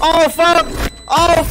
Oh fuck! Oh fuck!